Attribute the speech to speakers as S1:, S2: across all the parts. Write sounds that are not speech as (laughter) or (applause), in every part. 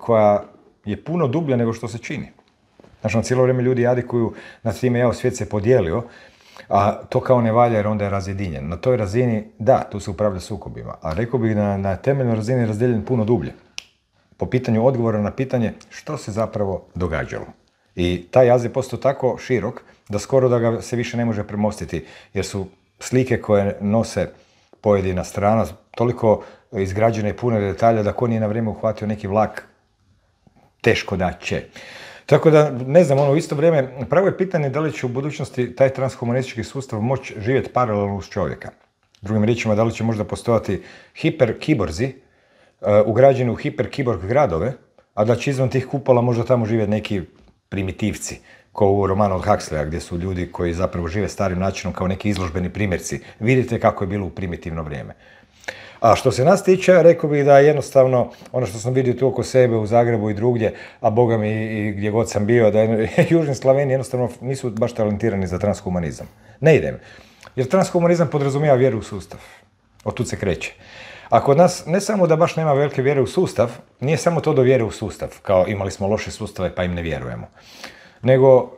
S1: koja je puno dublja nego što se čini. Znači, cijelo vrijeme ljudi jadikuju na time, evo, svijet se podijelio, a to kao ne valja jer onda je razjedinjen. Na toj razini, da, tu se upravlja sukobima, a rekao bih da na temeljnoj razini je razdijeljen puno dublje. Po pitanju odgovora na pitanje što se zapravo događalo. I taj jaz je postao tako širok da skoro da ga se više ne može premostiti, jer su slike koje nose pojedina strana toliko izgrađene i pune detalja da ko nije na vrijeme uhvatio neki vlak, teško da će. Tako da, ne znam, ono, u isto vrijeme, pravo je pitanje da li će u budućnosti taj transhumanistički sustav moći živjeti paralelno uz čovjeka. Drugim riječima, da li će možda postojati hiperkiborzi, uh, ugrađeni u hiperkiborg gradove, a da će izvan tih kupola možda tamo živjeti neki primitivci, kao u romanu od Huxleya, gdje su ljudi koji zapravo žive starim načinom kao neki izložbeni primjerci. Vidite kako je bilo u primitivno vrijeme. A što se nas tiče, rekao bih da jednostavno, ono što sam vidio tu oko sebe u Zagrebu i drugdje, a boga mi i gdje god sam bio, da (laughs) Južni Slaveni jednostavno nisu baš talentirani za transhumanizam. Ne idem. Jer transhumanizam podrazumijeva vjeru u sustav. Od tu se kreće. A kod nas ne samo da baš nema velike vjere u sustav, nije samo to do vjere u sustav, kao imali smo loše sustave pa im ne vjerujemo. Nego,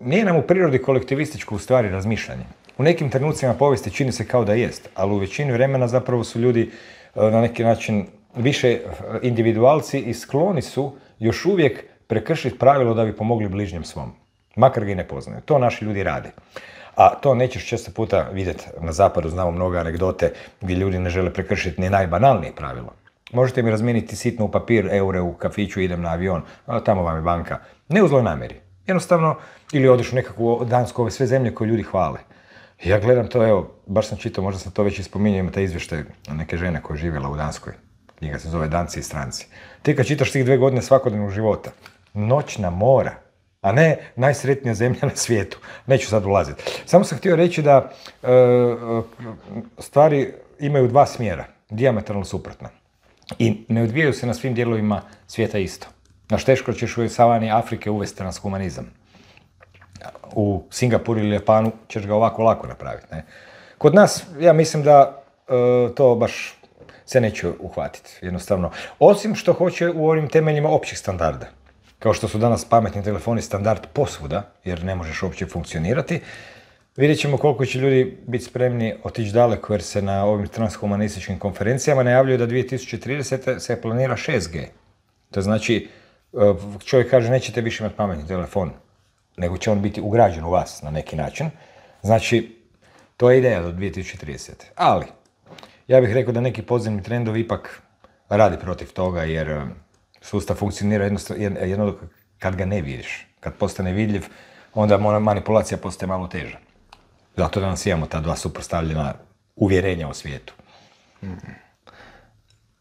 S1: nije nam u prirodi kolektivističko u stvari razmišljanje. U nekim trenucima povijesti čini se kao da jest, ali u većini vremena zapravo su ljudi uh, na neki način više individualci i skloni su još uvijek prekršiti pravilo da bi pomogli bližnjem svom. Makar ga i ne poznaju. To naši ljudi rade. A to nećeš često puta vidjeti na zapadu, znamo mnogo anegdote gdje ljudi ne žele prekršiti ni najbanalnije pravilo. Možete mi razmijeniti sitno u papir, eure u kafiću, idem na avion, tamo vam je banka. Ne u zloj namjeri. Jednostavno, ili odeš u nekakvu Dansku, ove sve zemlje koje ljudi hvale. Ja gledam to, evo, baš sam čitao, možda sam to već ispominjao, imate izvještaj neke žene koja je živjela u Danskoj. Knjiga se zove Danci i stranci. Ti kad čitaš tih dve godine svakodnevnog života, noćna mora, a ne najsretnija zemlja na svijetu. Neću sad ulaziti. Samo sam htio reći da e, stvari imaju dva smjera, diametralno suprotna. I ne odvijaju se na svim dijelovima svijeta isto. Znaš, teško ćeš u savani Afrike uvesti transhumanizam. U Singapuru ili Japanu ćeš ga ovako lako napraviti. Ne? Kod nas, ja mislim da e, to baš se neće uhvatiti, jednostavno. Osim što hoće u ovim temeljima općih standarda kao što su danas pametni telefoni standard posvuda, jer ne možeš uopće funkcionirati, vidjet ćemo koliko će ljudi biti spremni otići daleko jer se na ovim transhumanističkim konferencijama najavljuje da 2030. se planira 6G. To znači, e, čovjek kaže nećete više imati pametni telefon, nego će on biti ugrađen u vas na neki način. Znači, to je ideja do 2030. Ali, ja bih rekao da neki podzemni trendovi ipak radi protiv toga jer sustav funkcionira jedno kad ga ne vidiš. Kad postane vidljiv, onda manipulacija postaje malo teža. Zato danas imamo ta dva suprotstavljena uvjerenja o svijetu.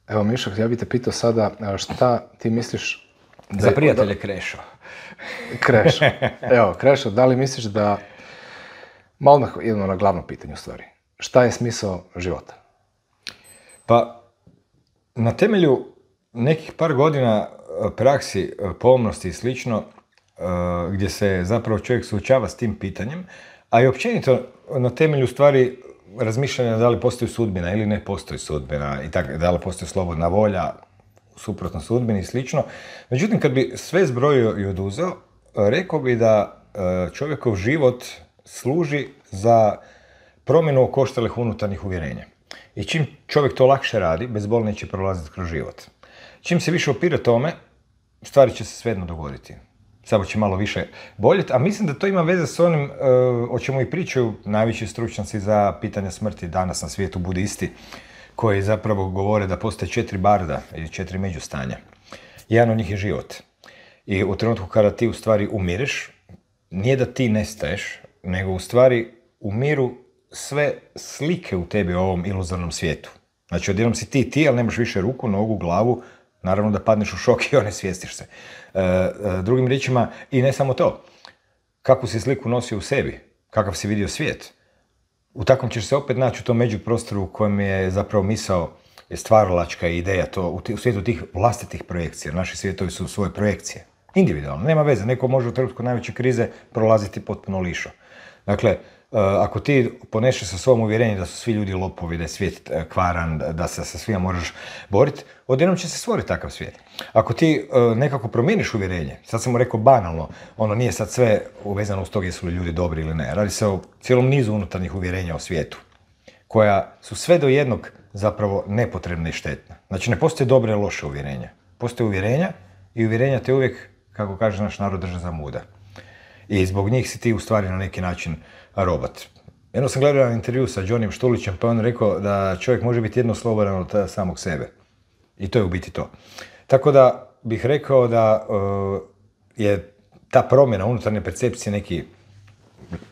S2: Evo Mišak, ja bih te pitao sada šta ti misliš...
S1: Da Za prijatelje Krešo.
S2: Krešo. Evo, Krešo, da li misliš da... Malo idemo na glavno pitanje u stvari. Šta je smisao života?
S1: Pa, na temelju nekih par godina e, praksi e, pomnosti i slično, e, gdje se zapravo čovjek suočava s tim pitanjem, a i općenito na temelju stvari razmišljanja da li postoji sudbina ili ne postoji sudbina i tako, da li postoji slobodna volja, suprotno sudbini i slično. Međutim, kad bi sve zbrojio i oduzeo, rekao bi da čovjekov život služi za promjenu okoštalih unutarnjih uvjerenja. I čim čovjek to lakše radi, bezbolnije će prolaziti kroz život. Čim se više opire tome, stvari će se svejedno dogoditi. Samo će malo više boljeti, a mislim da to ima veze s onim e, o čemu i pričaju najveći stručnjaci za pitanje smrti danas na svijetu budisti, koji zapravo govore da postoje četiri barda ili četiri međustanja. Jedan od njih je život. I u trenutku kada ti u stvari umireš, nije da ti nestaješ, nego u stvari umiru sve slike u tebi u ovom iluzornom svijetu. Znači, odjednom si ti ti, ali nemaš više ruku, nogu, glavu, Naravno da padneš u šok (laughs) i onesvijestiš se. E, e, drugim riječima, i ne samo to. Kakvu si sliku nosio u sebi, kakav si vidio svijet. U takvom ćeš se opet naći u tom međuprostoru u kojem je zapravo misao je stvaralačka ideja, to u, svijetu tih vlastitih projekcija. Naši svijetovi su svoje projekcije. Individualno, nema veze. Neko može u trenutku najveće krize prolaziti potpuno lišo. Dakle, ako ti ponešeš sa svom uvjerenjem da su svi ljudi lopovi, da je svijet e, kvaran, da se sa svima možeš boriti, odjednom će se stvoriti takav svijet. Ako ti e, nekako promijeniš uvjerenje, sad sam mu rekao banalno, ono nije sad sve uvezano uz to jesu li ljudi dobri ili ne, radi se o cijelom nizu unutarnjih uvjerenja o svijetu, koja su sve do jednog zapravo nepotrebne i štetne. Znači ne postoje dobre i loše uvjerenja. Postoje uvjerenja i uvjerenja te uvijek, kako kaže naš narod, drže za muda. I zbog njih si ti u stvari na neki način robot. Jedno sam gledao intervju sa Johnnym Štulićem, pa on rekao da čovjek može biti jedno slobodan od samog sebe. I to je u biti to. Tako da bih rekao da uh, je ta promjena unutarnje percepcije neki,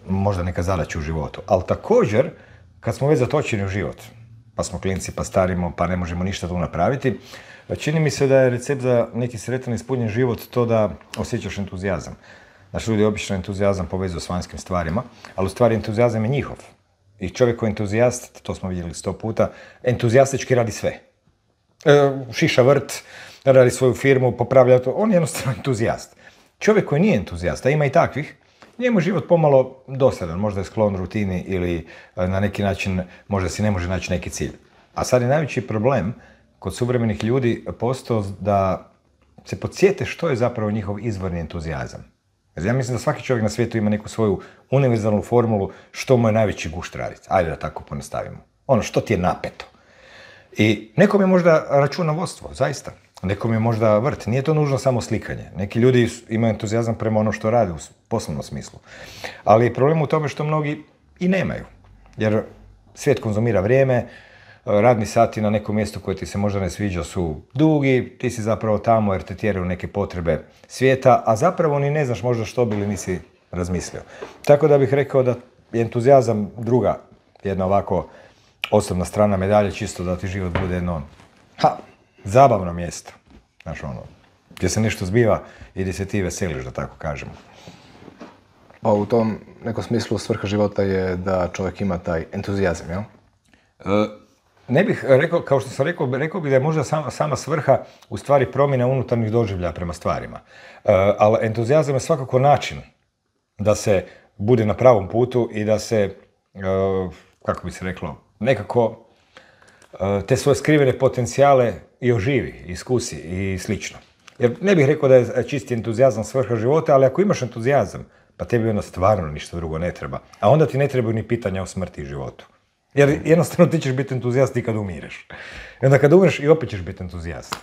S1: možda neka zadaća u životu. Ali također, kad smo već zatočeni u život, pa smo klinci, pa starimo, pa ne možemo ništa tu napraviti, čini mi se da je recept za neki sretan ispunjen život to da osjećaš entuzijazam. Naš ljudi obično entuzijazam povezuju s vanjskim stvarima, ali u stvari entuzijazam je njihov. I čovjek koji je entuzijast, to smo vidjeli sto puta, entuzijastički radi sve. E, šiša vrt, radi svoju firmu, popravlja to, on je jednostavno entuzijast. Čovjek koji nije entuzijast, a ima i takvih, njemu je život pomalo dosadan, možda je sklon rutini ili e, na neki način možda si ne može naći neki cilj. A sad je najveći problem kod suvremenih ljudi postao da se podsjete što je zapravo njihov izvorni entuzijazam. Ja mislim da svaki čovjek na svijetu ima neku svoju univerzalnu formulu što mu je najveći gušt raditi. Ajde da tako ponastavimo. Ono što ti je napeto. I nekom je možda računovodstvo, zaista. Nekom je možda vrt. Nije to nužno samo slikanje. Neki ljudi imaju entuzijazam prema ono što rade u poslovnom smislu. Ali problem u tome što mnogi i nemaju. Jer svijet konzumira vrijeme, radni sati na nekom mjestu koje ti se možda ne sviđa su dugi, ti si zapravo tamo jer te tjeraju neke potrebe svijeta, a zapravo ni ne znaš možda što bi li nisi razmislio. Tako da bih rekao da je entuzijazam druga, jedna ovako osobna strana medalje, čisto da ti život bude jedno, ha, zabavno mjesto. Znaš ono, gdje se nešto zbiva i gdje se ti veseliš, da tako kažemo.
S2: Pa u tom nekom smislu svrha života je da čovjek ima taj entuzijazam, jel?
S1: E, ne bih rekao, kao što sam rekao, rekao bih da je možda sama, sama svrha u stvari promjena unutarnjih doživlja prema stvarima. E, ali entuzijazam je svakako način da se bude na pravom putu i da se, e, kako bi se reklo, nekako e, te svoje skrivene potencijale i oživi, iskusi i slično. Jer ne bih rekao da je čisti entuzijazam svrha života, ali ako imaš entuzijazam, pa tebi onda stvarno ništa drugo ne treba. A onda ti ne trebaju ni pitanja o smrti i životu. Jer jednostavno ti ćeš biti entuzijast i kad umireš. I onda kad umreš i opet ćeš biti entuzijast.